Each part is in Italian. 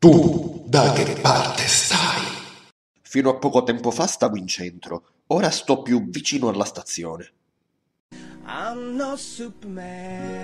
Tu da che parte stai? Fino a poco tempo fa stavo in centro, ora sto più vicino alla stazione. I'm no Superman.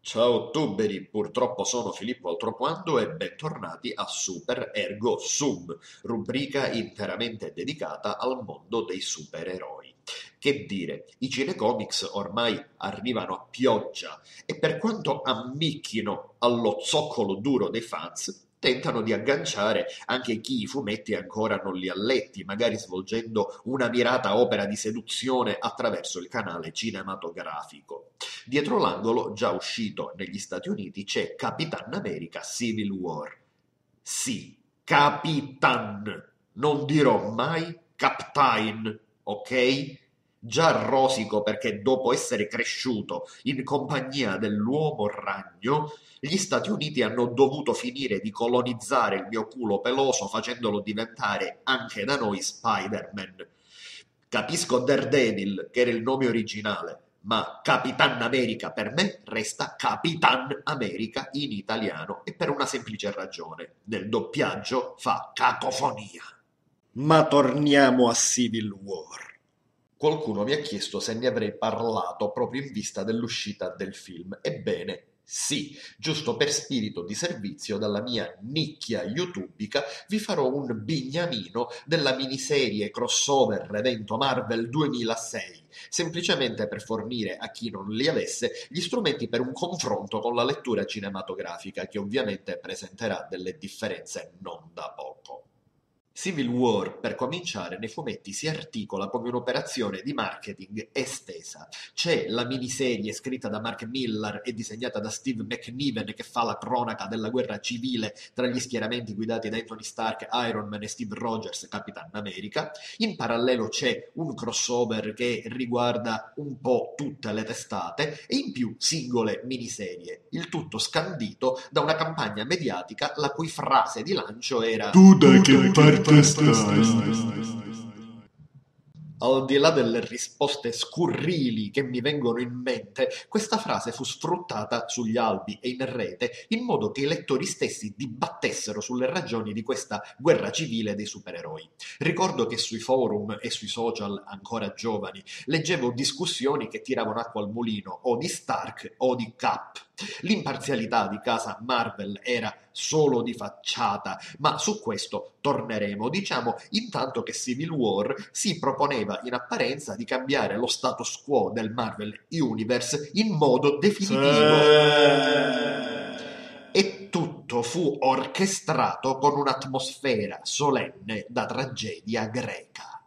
Ciao tuberi, purtroppo sono Filippo Altroquando e bentornati a Super Ergo Sum, rubrica interamente dedicata al mondo dei supereroi. Che dire, i cinecomics ormai arrivano a pioggia e per quanto ammicchino allo zoccolo duro dei fans, tentano di agganciare anche chi i fumetti ancora non li ha letti, magari svolgendo una mirata opera di seduzione attraverso il canale cinematografico. Dietro l'angolo, già uscito negli Stati Uniti, c'è Capitan America Civil War. Sì, Capitan, non dirò mai Captain, ok? già rosico perché dopo essere cresciuto in compagnia dell'uomo ragno, gli Stati Uniti hanno dovuto finire di colonizzare il mio culo peloso facendolo diventare anche da noi Spider-Man. Capisco Daredevil, che era il nome originale, ma Capitan America per me resta Capitan America in italiano e per una semplice ragione. Nel doppiaggio fa cacofonia. Ma torniamo a Civil War. Qualcuno mi ha chiesto se ne avrei parlato proprio in vista dell'uscita del film. Ebbene, sì, giusto per spirito di servizio dalla mia nicchia youtubica vi farò un bignamino della miniserie crossover evento Marvel 2006, semplicemente per fornire a chi non li avesse gli strumenti per un confronto con la lettura cinematografica che ovviamente presenterà delle differenze non da poco. Civil War, per cominciare, nei fumetti si articola come un'operazione di marketing estesa. C'è la miniserie scritta da Mark Millar e disegnata da Steve McNiven che fa la cronaca della guerra civile tra gli schieramenti guidati da Anthony Stark, Iron Man e Steve Rogers, Capitan America. In parallelo c'è un crossover che riguarda un po' tutte le testate e in più singole miniserie. Il tutto scandito da una campagna mediatica la cui frase di lancio era Tu da che parte stai? Al di là delle risposte scurrili che mi vengono in mente, questa frase fu sfruttata sugli albi e in rete in modo che i lettori stessi dibattessero sulle ragioni di questa guerra civile dei supereroi. Ricordo che sui forum e sui social ancora giovani leggevo discussioni che tiravano acqua al mulino o di Stark o di Cap L'imparzialità di casa Marvel era solo di facciata, ma su questo torneremo. Diciamo intanto che Civil War si proponeva in apparenza di cambiare lo status quo del Marvel Universe in modo definitivo. E tutto fu orchestrato con un'atmosfera solenne da tragedia greca.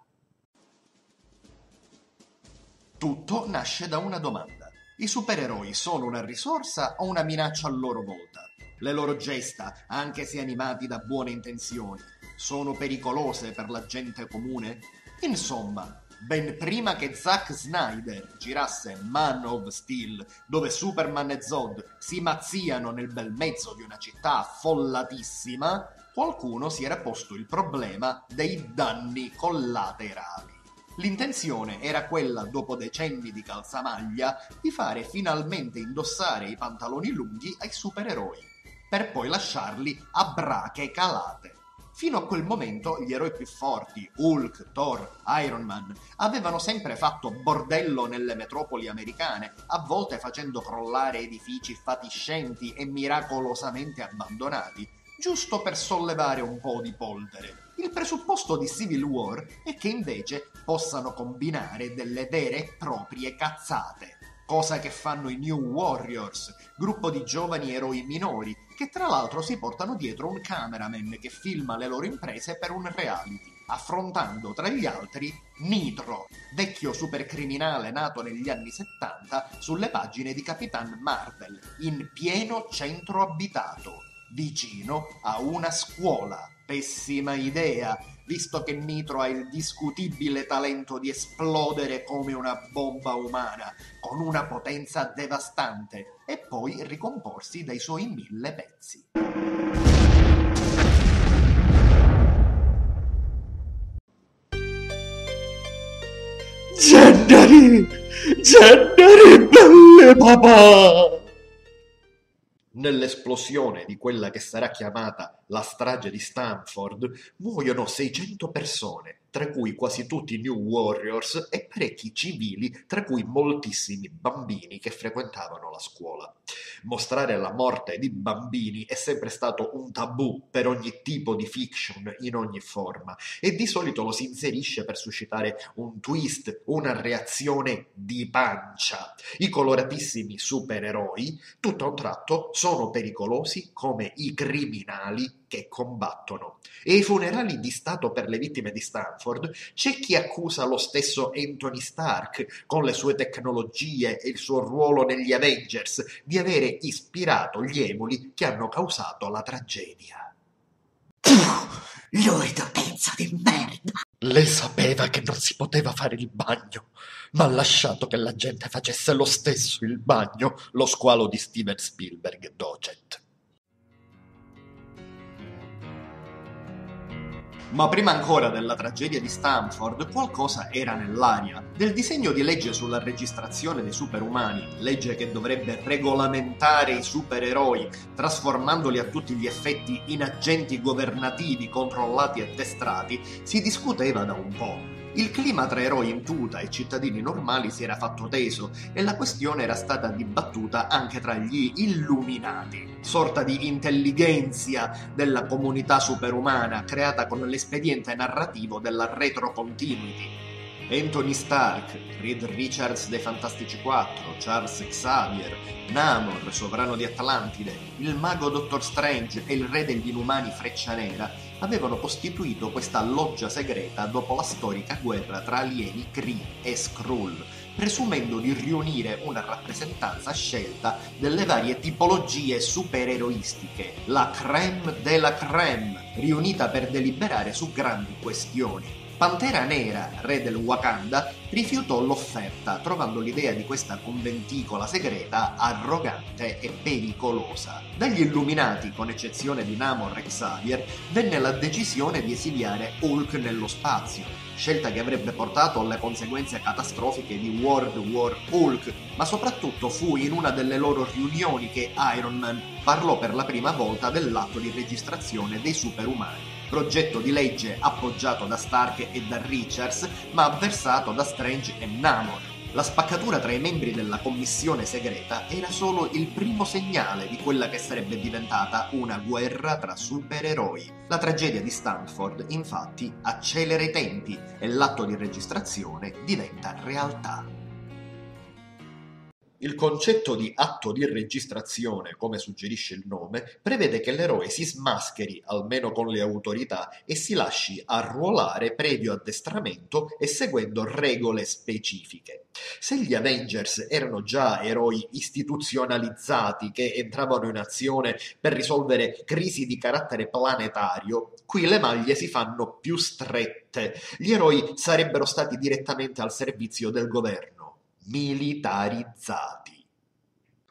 Tutto nasce da una domanda i supereroi sono una risorsa o una minaccia a loro volta? Le loro gesta, anche se animati da buone intenzioni, sono pericolose per la gente comune? Insomma, ben prima che Zack Snyder girasse Man of Steel, dove Superman e Zod si mazziano nel bel mezzo di una città affollatissima, qualcuno si era posto il problema dei danni collaterali. L'intenzione era quella, dopo decenni di calzamaglia, di fare finalmente indossare i pantaloni lunghi ai supereroi, per poi lasciarli a brache calate. Fino a quel momento gli eroi più forti, Hulk, Thor, Iron Man, avevano sempre fatto bordello nelle metropoli americane, a volte facendo crollare edifici fatiscenti e miracolosamente abbandonati, giusto per sollevare un po' di polvere. Il presupposto di Civil War è che invece possano combinare delle vere e proprie cazzate, cosa che fanno i New Warriors, gruppo di giovani eroi minori, che tra l'altro si portano dietro un cameraman che filma le loro imprese per un reality, affrontando tra gli altri Nitro, vecchio supercriminale nato negli anni 70 sulle pagine di Capitan Marvel, in pieno centro abitato, vicino a una scuola. Pessima idea, visto che Nitro ha il discutibile talento di esplodere come una bomba umana, con una potenza devastante, e poi ricomporsi dai suoi mille pezzi. Gendari! Gendari, belle papà! Nell'esplosione di quella che sarà chiamata la strage di Stanford muoiono 600 persone, tra cui quasi tutti New Warriors e parecchi civili, tra cui moltissimi bambini che frequentavano la scuola. Mostrare la morte di bambini è sempre stato un tabù per ogni tipo di fiction in ogni forma e di solito lo si inserisce per suscitare un twist, una reazione di pancia. I coloratissimi supereroi, tutto a un tratto, sono pericolosi come i criminali che combattono. E ai funerali di Stato per le vittime di Stanford c'è chi accusa lo stesso Anthony Stark, con le sue tecnologie e il suo ruolo negli Avengers, di avere ispirato gli emuli che hanno causato la tragedia. Lui da pezzo di merda! Lei sapeva che non si poteva fare il bagno, ma ha lasciato che la gente facesse lo stesso il bagno, lo squalo di Steven Spielberg Docet. Ma prima ancora della tragedia di Stanford, qualcosa era nell'aria. Del disegno di legge sulla registrazione dei superumani, legge che dovrebbe regolamentare i supereroi, trasformandoli a tutti gli effetti in agenti governativi controllati e addestrati, si discuteva da un po'. Il clima tra eroi in tuta e cittadini normali si era fatto teso e la questione era stata dibattuta anche tra gli illuminati, sorta di intelligenza della comunità superumana creata con l'espediente narrativo della retrocontinuity. Anthony Stark, Reed Richards dei Fantastici 4, Charles Xavier, Namor, sovrano di Atlantide, il mago Dottor Strange e il re degli inumani Freccia Nera avevano costituito questa loggia segreta dopo la storica guerra tra alieni Kree e Skrull, presumendo di riunire una rappresentanza scelta delle varie tipologie supereroistiche, la crème della crème, riunita per deliberare su grandi questioni. Pantera Nera, re del Wakanda, rifiutò l'offerta, trovando l'idea di questa conventicola segreta arrogante e pericolosa. Dagli Illuminati, con eccezione di Namor e Xavier, venne la decisione di esiliare Hulk nello spazio, scelta che avrebbe portato alle conseguenze catastrofiche di World War Hulk, ma soprattutto fu in una delle loro riunioni che Iron Man parlò per la prima volta dell'atto di registrazione dei superumani progetto di legge appoggiato da Stark e da Richards, ma avversato da Strange e Namor. La spaccatura tra i membri della commissione segreta era solo il primo segnale di quella che sarebbe diventata una guerra tra supereroi. La tragedia di Stanford, infatti, accelera i tempi e l'atto di registrazione diventa realtà. Il concetto di atto di registrazione, come suggerisce il nome, prevede che l'eroe si smascheri, almeno con le autorità, e si lasci arruolare previo addestramento e seguendo regole specifiche. Se gli Avengers erano già eroi istituzionalizzati che entravano in azione per risolvere crisi di carattere planetario, qui le maglie si fanno più strette. Gli eroi sarebbero stati direttamente al servizio del governo militarizzati.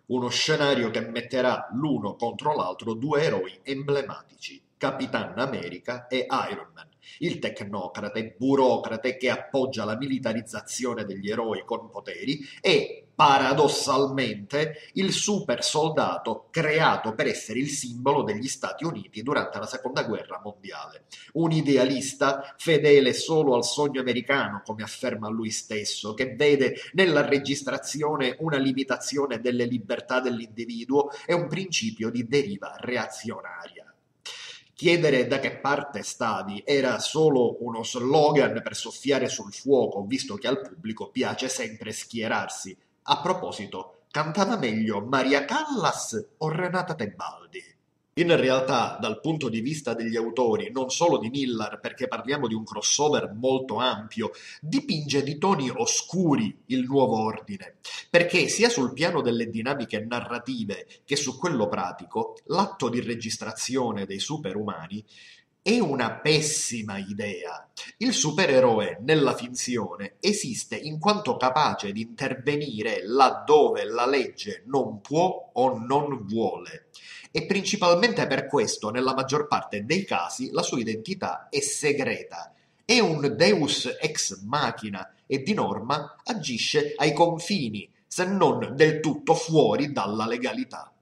Uno scenario che metterà l'uno contro l'altro due eroi emblematici, Capitan America e Iron Man, il tecnocrate burocrate che appoggia la militarizzazione degli eroi con poteri e paradossalmente il super soldato creato per essere il simbolo degli Stati Uniti durante la seconda guerra mondiale. Un idealista fedele solo al sogno americano, come afferma lui stesso, che vede nella registrazione una limitazione delle libertà dell'individuo e un principio di deriva reazionaria. Chiedere da che parte stavi era solo uno slogan per soffiare sul fuoco, visto che al pubblico piace sempre schierarsi. A proposito, cantava meglio Maria Callas o Renata Tebaldi? In realtà, dal punto di vista degli autori, non solo di Miller, perché parliamo di un crossover molto ampio, dipinge di toni oscuri il nuovo ordine, perché sia sul piano delle dinamiche narrative che su quello pratico, l'atto di registrazione dei superumani è una pessima idea. Il supereroe nella finzione esiste in quanto capace di intervenire laddove la legge non può o non vuole e principalmente per questo nella maggior parte dei casi la sua identità è segreta. È un deus ex machina e di norma agisce ai confini, se non del tutto fuori dalla legalità.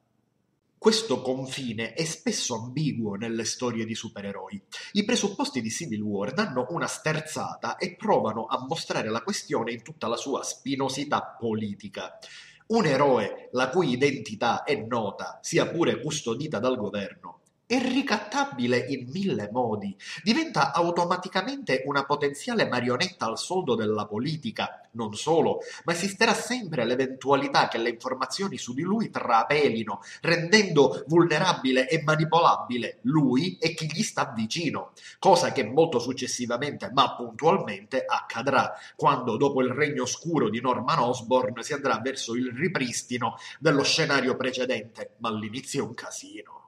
Questo confine è spesso ambiguo nelle storie di supereroi. I presupposti di Civil War danno una sterzata e provano a mostrare la questione in tutta la sua spinosità politica. Un eroe la cui identità è nota, sia pure custodita dal governo, è ricattabile in mille modi, diventa automaticamente una potenziale marionetta al soldo della politica. Non solo, ma esisterà sempre l'eventualità che le informazioni su di lui trapelino, rendendo vulnerabile e manipolabile lui e chi gli sta vicino, cosa che molto successivamente, ma puntualmente, accadrà quando dopo il regno oscuro di Norman Osborn si andrà verso il ripristino dello scenario precedente, ma all'inizio è un casino.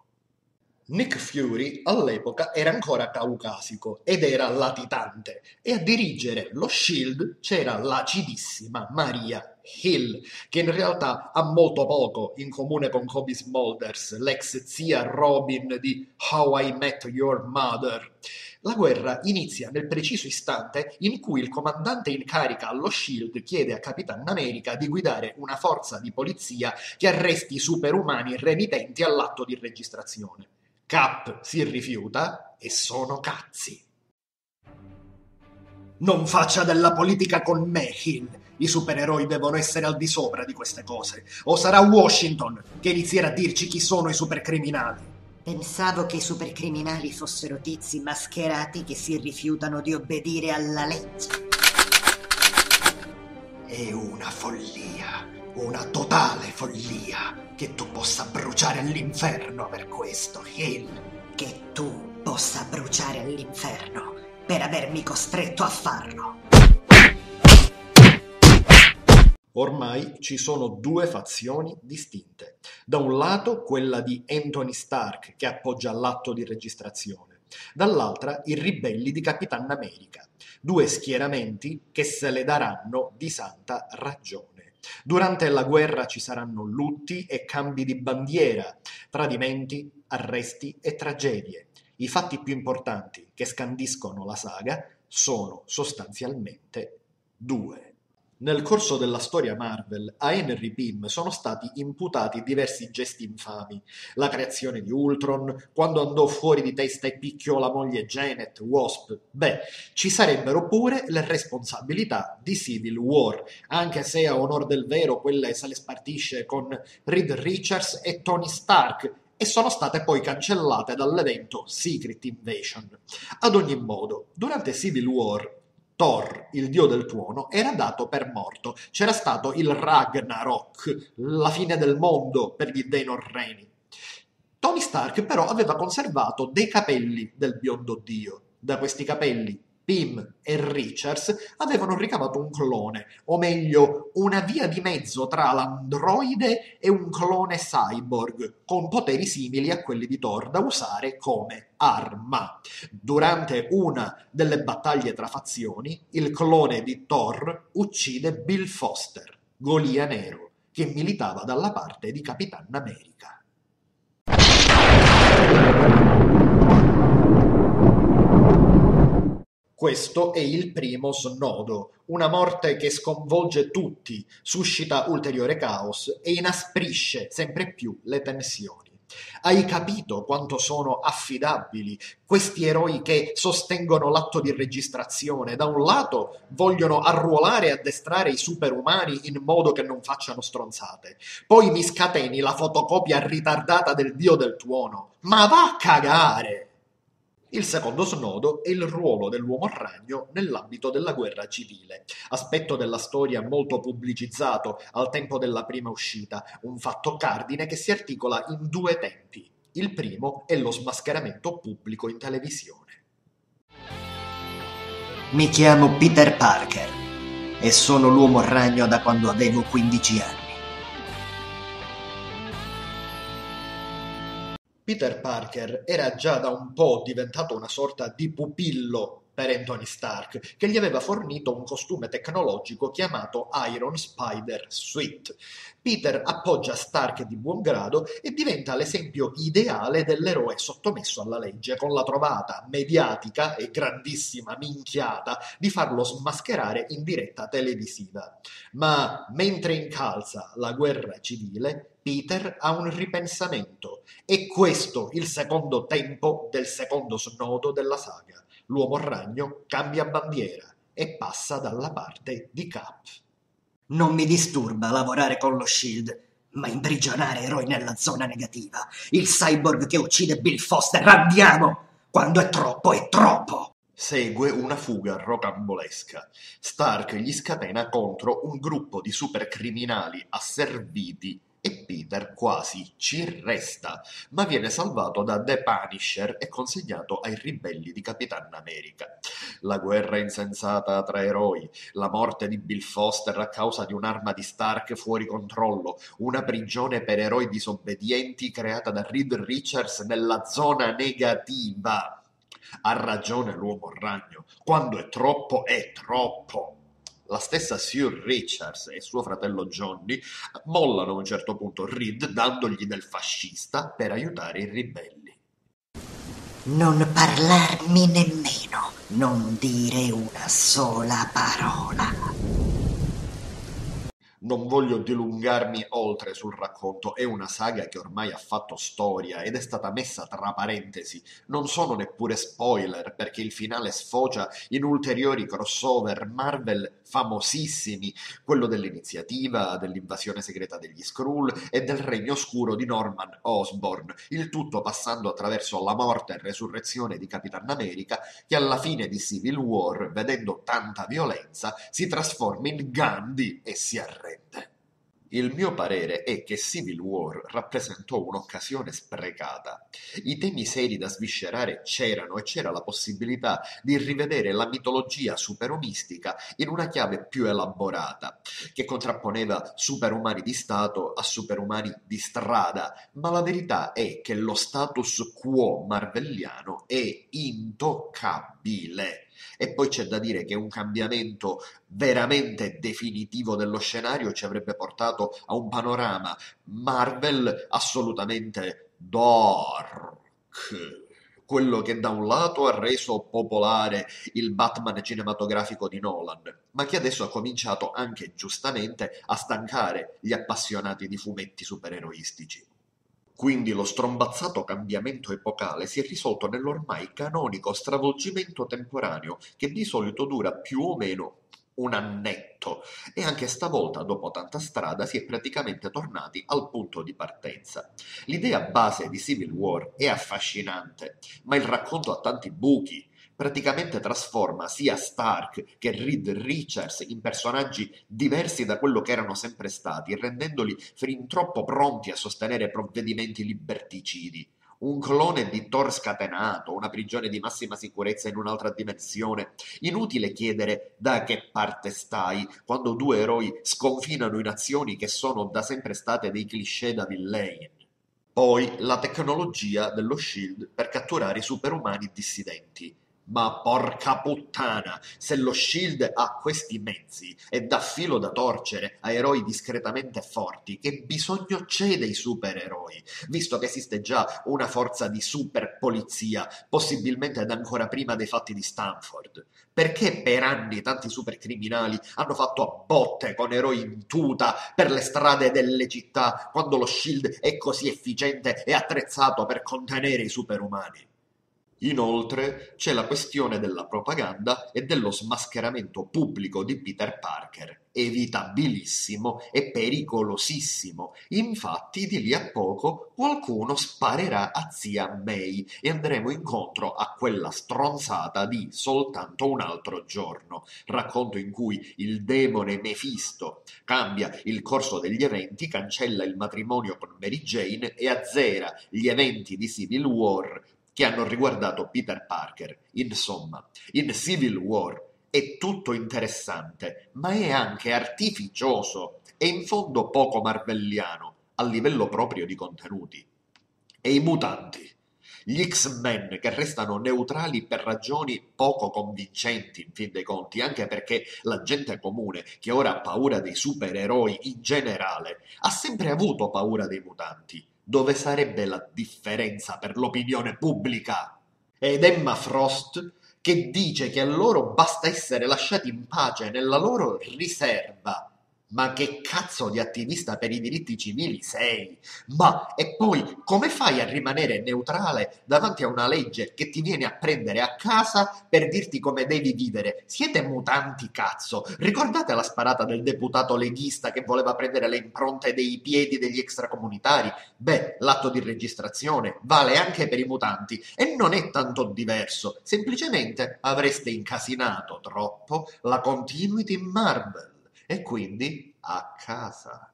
Nick Fury all'epoca era ancora caucasico ed era latitante e a dirigere lo Shield c'era l'acidissima Maria Hill, che in realtà ha molto poco in comune con Kobe Smulders, l'ex zia Robin di How I Met Your Mother. La guerra inizia nel preciso istante in cui il comandante in carica allo Shield chiede a Capitan America di guidare una forza di polizia che arresti i superumani renitenti all'atto di registrazione. Cap si rifiuta e sono cazzi. Non faccia della politica con me, Hill. I supereroi devono essere al di sopra di queste cose. O sarà Washington che inizierà a dirci chi sono i supercriminali. Pensavo che i supercriminali fossero tizi mascherati che si rifiutano di obbedire alla legge. È una follia, una totale follia che tu possa bruciare all'inferno per questo, Hill. Che tu possa bruciare all'inferno per avermi costretto a farlo. Ormai ci sono due fazioni distinte. Da un lato quella di Anthony Stark che appoggia l'atto di registrazione, dall'altra i ribelli di Capitan America, due schieramenti che se le daranno di santa ragione. Durante la guerra ci saranno lutti e cambi di bandiera, tradimenti, arresti e tragedie. I fatti più importanti che scandiscono la saga sono sostanzialmente due. Nel corso della storia Marvel, a Henry Pym sono stati imputati diversi gesti infami. La creazione di Ultron, quando andò fuori di testa e picchiò la moglie Janet, Wasp. Beh, ci sarebbero pure le responsabilità di Civil War, anche se a onor del vero quelle se le spartisce con Reed Richards e Tony Stark, e sono state poi cancellate dall'evento Secret Invasion. Ad ogni modo, durante Civil War Thor, il dio del tuono, era dato per morto. C'era stato il Ragnarok, la fine del mondo per gli dei norreni. Tony Stark però aveva conservato dei capelli del biondo dio. Da questi capelli Pym e Richards avevano ricavato un clone, o meglio, una via di mezzo tra l'androide e un clone cyborg, con poteri simili a quelli di Thor da usare come arma. Durante una delle battaglie tra fazioni, il clone di Thor uccide Bill Foster, Golia Nero, che militava dalla parte di Capitan America. Questo è il primo snodo, una morte che sconvolge tutti, suscita ulteriore caos e inasprisce sempre più le tensioni. Hai capito quanto sono affidabili questi eroi che sostengono l'atto di registrazione? Da un lato vogliono arruolare e addestrare i superumani in modo che non facciano stronzate, poi mi scateni la fotocopia ritardata del dio del tuono. Ma va a cagare! Il secondo snodo è il ruolo dell'uomo ragno nell'ambito della guerra civile, aspetto della storia molto pubblicizzato al tempo della prima uscita, un fatto cardine che si articola in due tempi. Il primo è lo smascheramento pubblico in televisione. Mi chiamo Peter Parker e sono l'uomo ragno da quando avevo 15 anni. Peter Parker era già da un po' diventato una sorta di pupillo per Anthony Stark, che gli aveva fornito un costume tecnologico chiamato Iron Spider Suit. Peter appoggia Stark di buon grado e diventa l'esempio ideale dell'eroe sottomesso alla legge, con la trovata mediatica e grandissima minchiata di farlo smascherare in diretta televisiva. Ma mentre incalza la guerra civile, Peter ha un ripensamento. È questo il secondo tempo del secondo snodo della saga. L'uomo ragno cambia bandiera e passa dalla parte di Cap. Non mi disturba lavorare con lo Shield, ma imprigionare eroi nella zona negativa. Il cyborg che uccide Bill Foster, andiamo! Quando è troppo, è troppo! Segue una fuga rocambolesca. Stark gli scatena contro un gruppo di supercriminali asserviti e Peter quasi ci resta, ma viene salvato da The Punisher e consegnato ai ribelli di Capitan America. La guerra insensata tra eroi, la morte di Bill Foster a causa di un'arma di Stark fuori controllo, una prigione per eroi disobbedienti creata da Reed Richards nella zona negativa. Ha ragione l'uomo ragno, quando è troppo è troppo. La stessa Sue Richards e suo fratello Johnny mollano a un certo punto Reed dandogli del fascista per aiutare i ribelli. Non parlarmi nemmeno, non dire una sola parola. Non voglio dilungarmi oltre sul racconto, è una saga che ormai ha fatto storia ed è stata messa tra parentesi. Non sono neppure spoiler perché il finale sfocia in ulteriori crossover Marvel famosissimi, quello dell'iniziativa, dell'invasione segreta degli Skrull e del regno oscuro di Norman Osborn, il tutto passando attraverso la morte e resurrezione di Capitan America che alla fine di Civil War, vedendo tanta violenza, si trasforma in Gandhi e si arrende. Il mio parere è che Civil War rappresentò un'occasione sprecata. I temi seri da sviscerare c'erano e c'era la possibilità di rivedere la mitologia superomistica in una chiave più elaborata, che contrapponeva superumani di Stato a superumani di strada, ma la verità è che lo status quo marvelliano è intoccabile. E poi c'è da dire che un cambiamento veramente definitivo dello scenario ci avrebbe portato a un panorama Marvel assolutamente dark quello che da un lato ha reso popolare il Batman cinematografico di Nolan, ma che adesso ha cominciato anche giustamente a stancare gli appassionati di fumetti supereroistici. Quindi lo strombazzato cambiamento epocale si è risolto nell'ormai canonico stravolgimento temporaneo che di solito dura più o meno un annetto e anche stavolta dopo tanta strada si è praticamente tornati al punto di partenza. L'idea base di Civil War è affascinante, ma il racconto ha tanti buchi praticamente trasforma sia Stark che Reed Richards in personaggi diversi da quello che erano sempre stati, rendendoli fin troppo pronti a sostenere provvedimenti liberticidi. Un clone di Thor scatenato, una prigione di massima sicurezza in un'altra dimensione. Inutile chiedere da che parte stai quando due eroi sconfinano in azioni che sono da sempre state dei cliché da villain. Poi la tecnologia dello Shield per catturare i superumani dissidenti. Ma porca puttana, se lo Shield ha questi mezzi e dà filo da torcere a eroi discretamente forti, che bisogno c'è dei supereroi? Visto che esiste già una forza di super polizia, possibilmente da ancora prima dei fatti di Stanford. Perché per anni tanti supercriminali hanno fatto a botte con eroi in tuta per le strade delle città, quando lo Shield è così efficiente e attrezzato per contenere i superumani? Inoltre c'è la questione della propaganda e dello smascheramento pubblico di Peter Parker, evitabilissimo e pericolosissimo. Infatti di lì a poco qualcuno sparerà a zia May e andremo incontro a quella stronzata di soltanto un altro giorno, racconto in cui il demone Mephisto cambia il corso degli eventi, cancella il matrimonio con Mary Jane e azzera gli eventi di Civil War che hanno riguardato Peter Parker. Insomma, in Civil War è tutto interessante, ma è anche artificioso e in fondo poco marvelliano a livello proprio di contenuti. E i mutanti? Gli X-Men che restano neutrali per ragioni poco convincenti in fin dei conti, anche perché la gente comune che ora ha paura dei supereroi in generale ha sempre avuto paura dei mutanti dove sarebbe la differenza per l'opinione pubblica? Ed Emma Frost che dice che a loro basta essere lasciati in pace nella loro riserva Ma che cazzo di attivista per i diritti civili sei? Ma e poi come fai a rimanere neutrale davanti a una legge che ti viene a prendere a casa per dirti come devi vivere? Siete mutanti, cazzo! Ricordate la sparata del deputato leghista che voleva prendere le impronte dei piedi degli extracomunitari? Beh, l'atto di registrazione vale anche per i mutanti e non è tanto diverso, semplicemente avreste incasinato troppo la continuity Marvel e quindi a casa.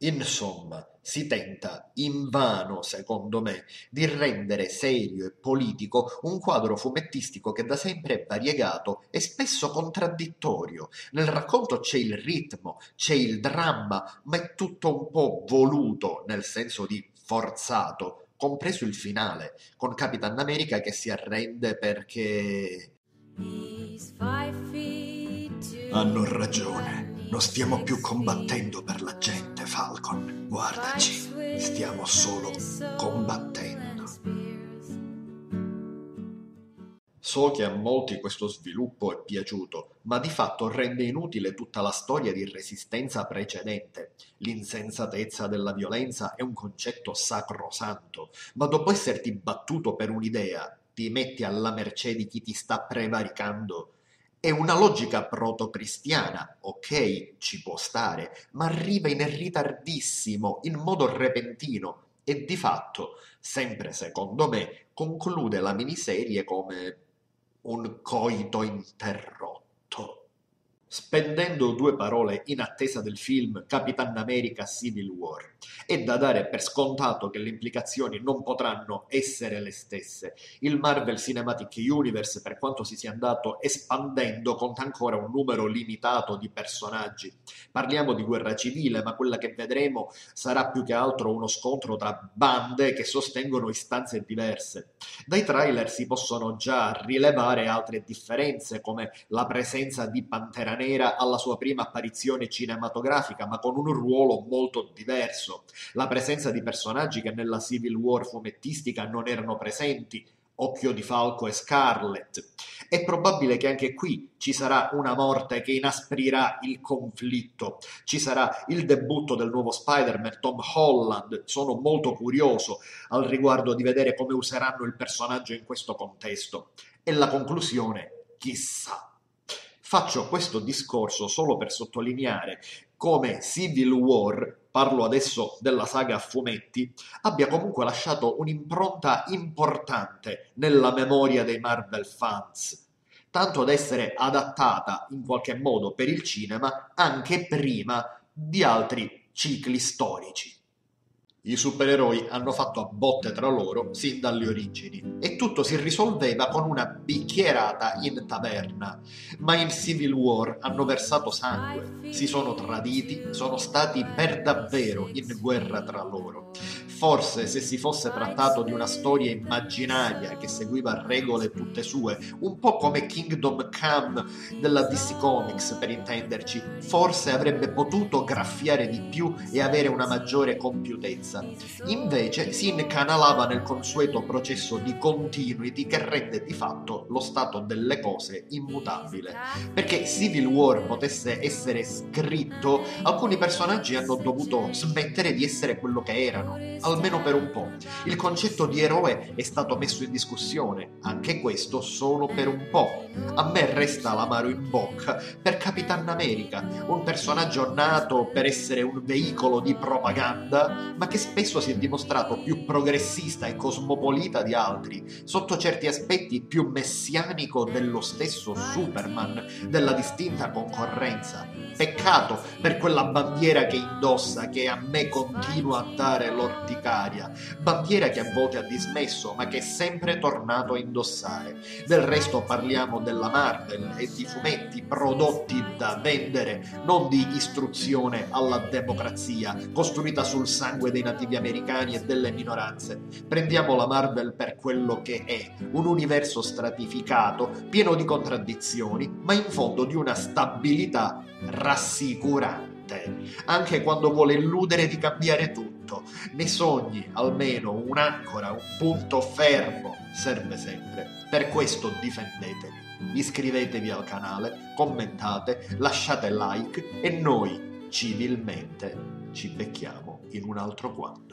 Insomma, si tenta invano, secondo me, di rendere serio e politico un quadro fumettistico che da sempre è variegato e spesso contraddittorio. Nel racconto c'è il ritmo, c'è il dramma, ma è tutto un po' voluto, nel senso di forzato, compreso il finale, con Capitan America che si arrende perché... Hanno ragione. Non stiamo più combattendo per la gente, Falcon. Guardaci, stiamo solo combattendo. So che a molti questo sviluppo è piaciuto, ma di fatto rende inutile tutta la storia di resistenza precedente. L'insensatezza della violenza è un concetto sacrosanto, ma dopo esserti battuto per un'idea, ti metti alla mercé di chi ti sta prevaricando è una logica proto-cristiana, ok, ci può stare, ma arriva in ritardissimo, in modo repentino e di fatto, sempre secondo me, conclude la miniserie come un coito interrotto. Spendendo due parole in attesa del film Capitan America Civil War, è da dare per scontato che le implicazioni non potranno essere le stesse. Il Marvel Cinematic Universe, per quanto si sia andato espandendo, conta ancora un numero limitato di personaggi. Parliamo di guerra civile, ma quella che vedremo sarà più che altro uno scontro tra bande che sostengono istanze diverse. Dai trailer si possono già rilevare altre differenze, come la presenza di Pantera Nera alla sua prima apparizione cinematografica, ma con un ruolo molto diverso. La presenza di personaggi che nella Civil War fumettistica non erano presenti, Occhio di Falco e Scarlet. È probabile che anche qui ci sarà una morte che inasprirà il conflitto. Ci sarà il debutto del nuovo Spider-Man, Tom Holland. Sono molto curioso al riguardo di vedere come useranno il personaggio in questo contesto. E la conclusione, chissà. Faccio questo discorso solo per sottolineare come Civil War, parlo adesso della saga a fumetti, abbia comunque lasciato un'impronta importante nella memoria dei Marvel fans, tanto da essere adattata in qualche modo per il cinema anche prima di altri cicli storici. I supereroi hanno fatto a botte tra loro sin dalle origini e tutto si risolveva con una bicchierata in taverna. Ma in Civil War hanno versato sangue, si sono traditi, sono stati per davvero in guerra tra loro. Forse se si fosse trattato di una storia immaginaria che seguiva regole tutte sue, un po' come Kingdom Come della DC Comics per intenderci, forse avrebbe potuto graffiare di più e avere una maggiore compiutezza. Invece si incanalava nel consueto processo di continuity che rende di fatto lo stato delle cose immutabile. Perché Civil War potesse essere scritto, alcuni personaggi hanno dovuto smettere di essere quello che erano almeno per un po'. Il concetto di eroe è stato messo in discussione, anche questo solo per un po'. A me resta l'amaro in bocca per Capitan America, un personaggio nato per essere un veicolo di propaganda, ma che spesso si è dimostrato più progressista e cosmopolita di altri, sotto certi aspetti più messianico dello stesso Superman, della distinta concorrenza. Peccato per quella bandiera che indossa, che a me continua a dare l'orticaria urticaria, bandiera che a volte ha dismesso ma che è sempre tornato a indossare. Del resto parliamo della Marvel e di fumetti prodotti da vendere, non di istruzione alla democrazia, costruita sul sangue dei nativi americani e delle minoranze. Prendiamo la Marvel per quello che è, un universo stratificato, pieno di contraddizioni, ma in fondo di una stabilità rassicurante anche quando vuole illudere di cambiare tutto. Nei sogni, almeno un'ancora, un punto fermo serve sempre. Per questo difendetevi. Iscrivetevi al canale, commentate, lasciate like e noi civilmente ci becchiamo in un altro quadro.